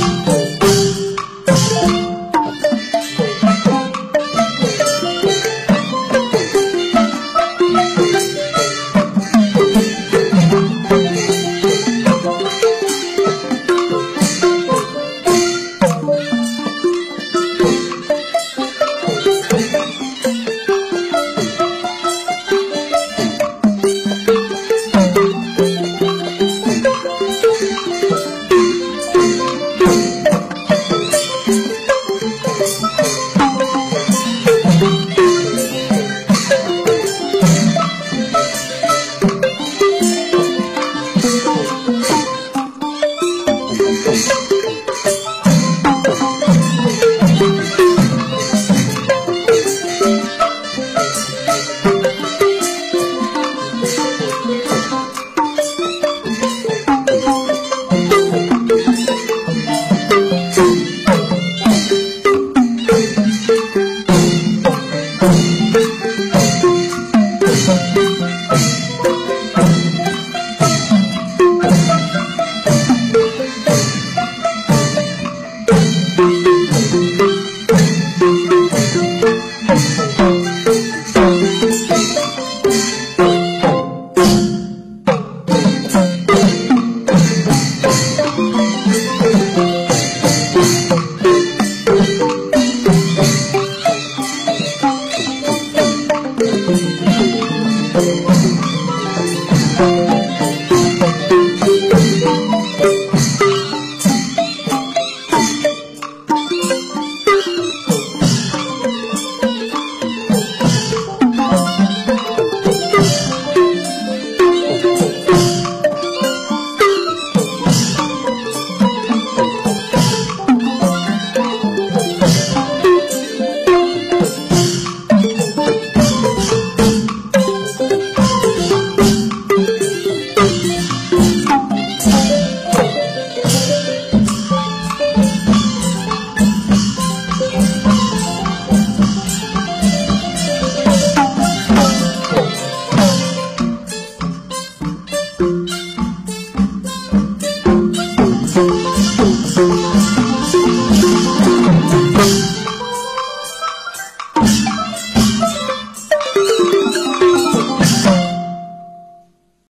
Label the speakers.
Speaker 1: Thank